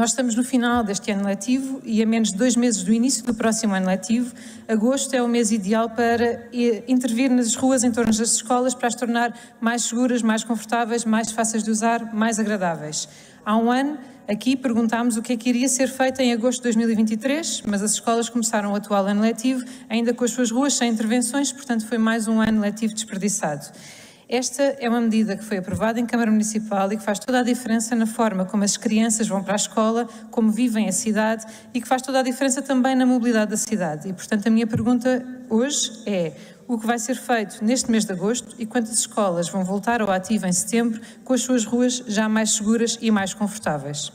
Nós estamos no final deste ano letivo e a menos de dois meses do início do próximo ano letivo. Agosto é o mês ideal para intervir nas ruas em torno das escolas para as tornar mais seguras, mais confortáveis, mais fáceis de usar, mais agradáveis. Há um ano, aqui perguntámos o que é que iria ser feito em agosto de 2023, mas as escolas começaram o atual ano letivo ainda com as suas ruas sem intervenções, portanto foi mais um ano letivo desperdiçado. Esta é uma medida que foi aprovada em Câmara Municipal e que faz toda a diferença na forma como as crianças vão para a escola, como vivem a cidade e que faz toda a diferença também na mobilidade da cidade. E, portanto, a minha pergunta hoje é o que vai ser feito neste mês de agosto e quantas escolas vão voltar ao ativo em setembro com as suas ruas já mais seguras e mais confortáveis.